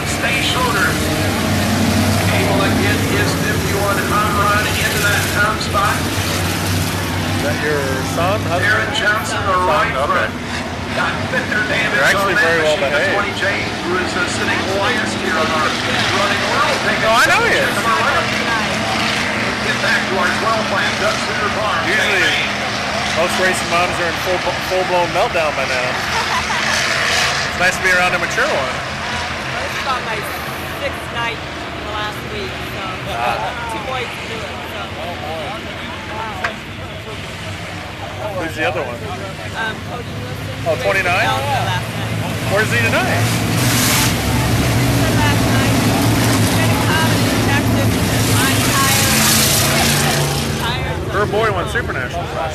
down, stay shoulder. Angle again is 51. Amron into that top spot. Is that your son? Aaron Johnson, the right son? front. Okay. Got Victor Davis You're actually very well behaved. 20J, who is the uh, sitting last here on our running world. Oh, I know he is. Get back to our 12 plan, Doug Suter Farm. Usually, most racing moms are in full-blown full meltdown by now. it's nice to be around a mature one. On my sixth night in the last week, so two boys do it. So. Who's the other one? Um, Cody Wilson. Oh, 29? Delta last. Where's he tonight? Said last night, he's gonna come and protect him. I'm tired. Tired. Her boy won Super Nationals. Oh,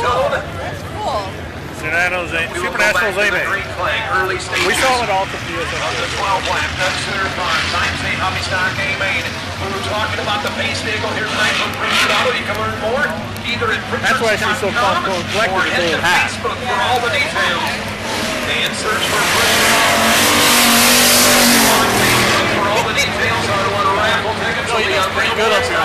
cool. That's cool. Super Nationals, A- We will Super go back Nationals to A the main. green flag, early. We saw it all at the On the 12 lap, Doug Cedar Farm, Time State Hobby Stock A main. We were talking about the base vehicle here tonight from Pritchard Auto. You can learn more either at That's why she's so Pritchard's.com comfortable and collected or this head to little hat. Facebook for all the details. And search for Pritchard Auto. For all the details on what raffle tickets will be unveiled. Here we go.